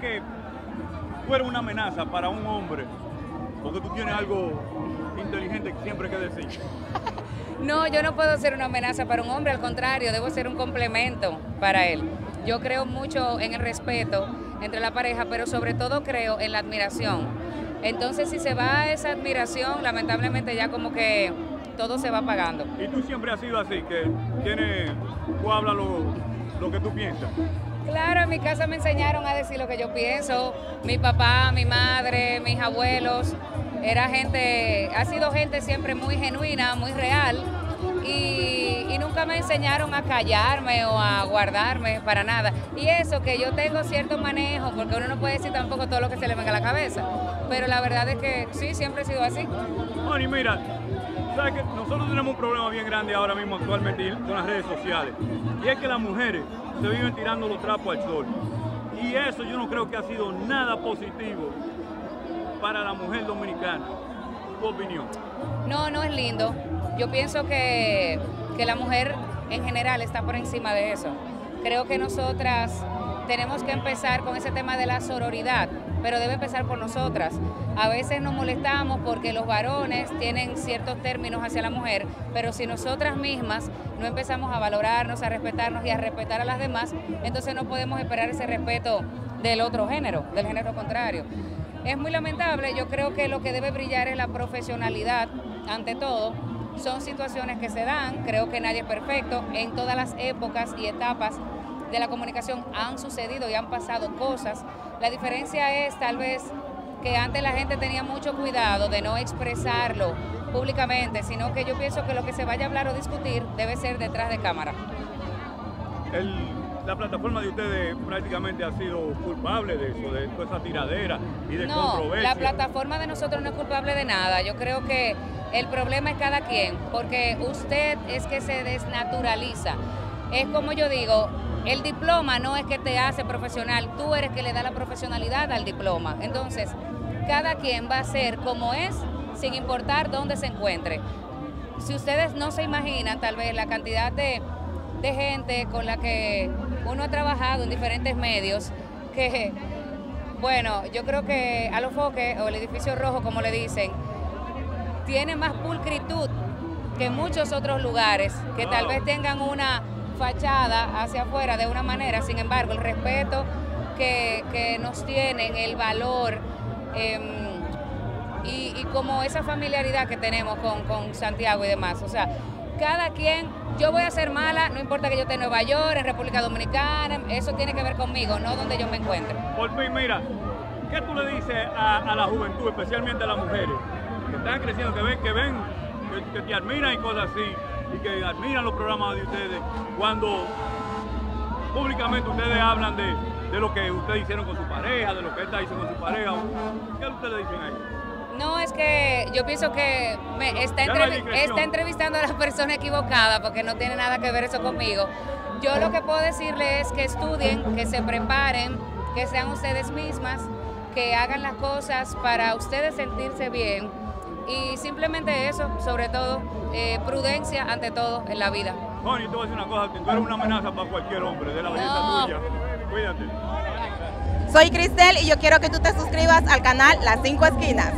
que tú eres una amenaza para un hombre? Porque tú tienes algo inteligente que siempre hay que decir. No, yo no puedo ser una amenaza para un hombre, al contrario, debo ser un complemento para él. Yo creo mucho en el respeto entre la pareja, pero sobre todo creo en la admiración. Entonces, si se va esa admiración, lamentablemente ya como que todo se va apagando. Y tú siempre has sido así, que tienes, tú hablas lo, lo que tú piensas. Claro, en mi casa me enseñaron a decir lo que yo pienso. Mi papá, mi madre, mis abuelos. Era gente, ha sido gente siempre muy genuina, muy real. Nunca me enseñaron a callarme o a guardarme para nada. Y eso que yo tengo cierto manejo, porque uno no puede decir tampoco todo lo que se le venga a la cabeza. Pero la verdad es que sí, siempre he sido así. Joni, mira, sabes que nosotros tenemos un problema bien grande ahora mismo actualmente con las redes sociales. Y es que las mujeres se viven tirando los trapos al sol. Y eso yo no creo que ha sido nada positivo para la mujer dominicana. Tu opinión. No, no es lindo. Yo pienso que, que la mujer en general está por encima de eso. Creo que nosotras tenemos que empezar con ese tema de la sororidad, pero debe empezar por nosotras. A veces nos molestamos porque los varones tienen ciertos términos hacia la mujer, pero si nosotras mismas no empezamos a valorarnos, a respetarnos y a respetar a las demás, entonces no podemos esperar ese respeto del otro género, del género contrario. Es muy lamentable, yo creo que lo que debe brillar es la profesionalidad ante todo. Son situaciones que se dan, creo que nadie es perfecto, en todas las épocas y etapas de la comunicación han sucedido y han pasado cosas. La diferencia es tal vez que antes la gente tenía mucho cuidado de no expresarlo públicamente, sino que yo pienso que lo que se vaya a hablar o discutir debe ser detrás de cámara. El- la plataforma de ustedes prácticamente ha sido culpable de eso, de toda esa tiradera y de No, controversia. la plataforma de nosotros no es culpable de nada. Yo creo que el problema es cada quien, porque usted es que se desnaturaliza. Es como yo digo, el diploma no es que te hace profesional, tú eres que le da la profesionalidad al diploma. Entonces, cada quien va a ser como es, sin importar dónde se encuentre. Si ustedes no se imaginan tal vez la cantidad de, de gente con la que uno ha trabajado en diferentes medios, que bueno, yo creo que a los foques o el edificio rojo, como le dicen, tiene más pulcritud que muchos otros lugares que tal vez tengan una fachada hacia afuera de una manera, sin embargo, el respeto que, que nos tienen, el valor em, y, y como esa familiaridad que tenemos con, con Santiago y demás. O sea, cada quien, yo voy a ser mala, no importa que yo esté en Nueva York, en República Dominicana, eso tiene que ver conmigo, no donde yo me encuentre. Por fin, mira, ¿qué tú le dices a, a la juventud, especialmente a las mujeres, que están creciendo, que ven, que ven, que, que te admiran y cosas así, y que admiran los programas de ustedes, cuando públicamente ustedes hablan de, de lo que ustedes hicieron con su pareja, de lo que esta hizo con su pareja? ¿Qué ustedes dicen ahí? No, es que yo pienso que me está, no entrevi- está entrevistando a la persona equivocada porque no tiene nada que ver eso conmigo. Yo lo que puedo decirle es que estudien, que se preparen, que sean ustedes mismas, que hagan las cosas para ustedes sentirse bien y simplemente eso, sobre todo, eh, prudencia ante todo en la vida. Connie, te voy a decir una cosa, que tú eres una amenaza para cualquier hombre, de la belleza No. tuya. Cuídate. Soy Cristel y yo quiero que tú te suscribas al canal Las Cinco Esquinas.